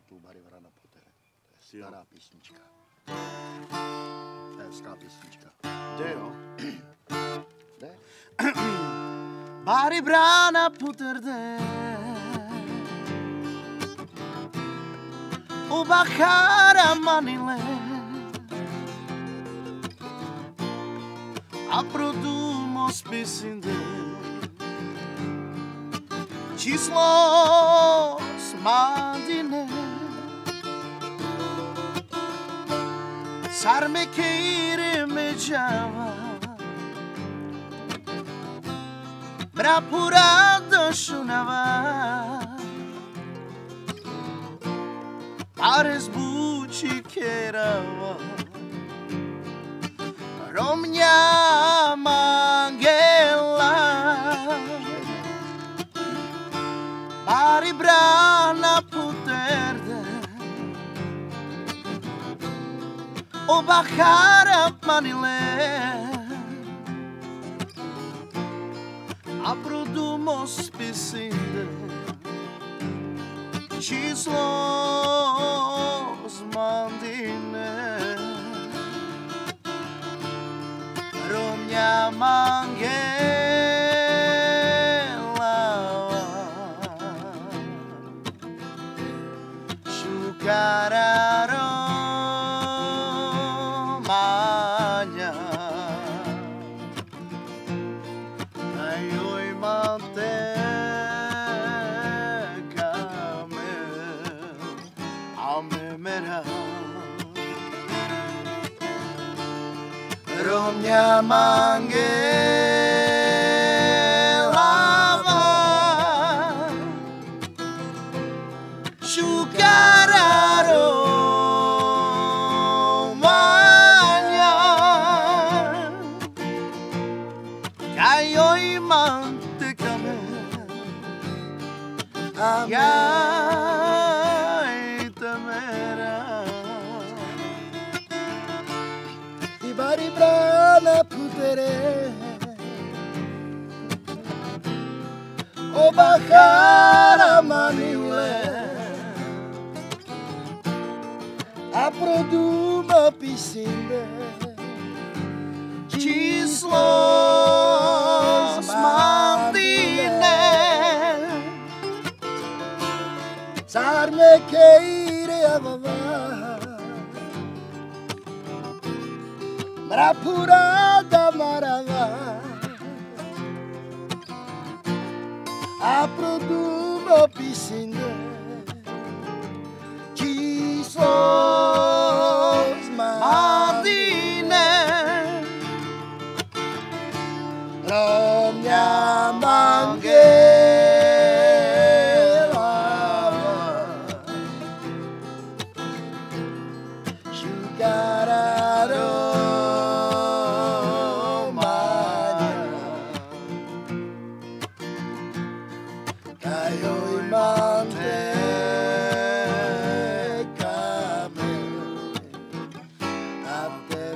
duetu Barivara na potere. To je stará jo. písnička. Hezká písnička. Jde jo. No? Jde. Bari brana poterde U bachára manile A produmos pisinde Číslo smadine Sarme keire me java. Brapurado shunava Pares buci kerava Romnya mangela. Bari brana o Bacara Manilé. Aprudumos piscina, Cislos mandine, Rumia manguela, Chucará. Romnya mangelava Shukararo manya Kayo'y mantikame Ya'y Maribrana putere. O bahara maniule A produma piscina. Tislos mandine Sarme keire avavai Μρα πουρά τα μαραδά. Απρο τούμο πισινέ. Κίσος μαδίνε Ρωμιά μαδίνε Monte Carmelo. Out there.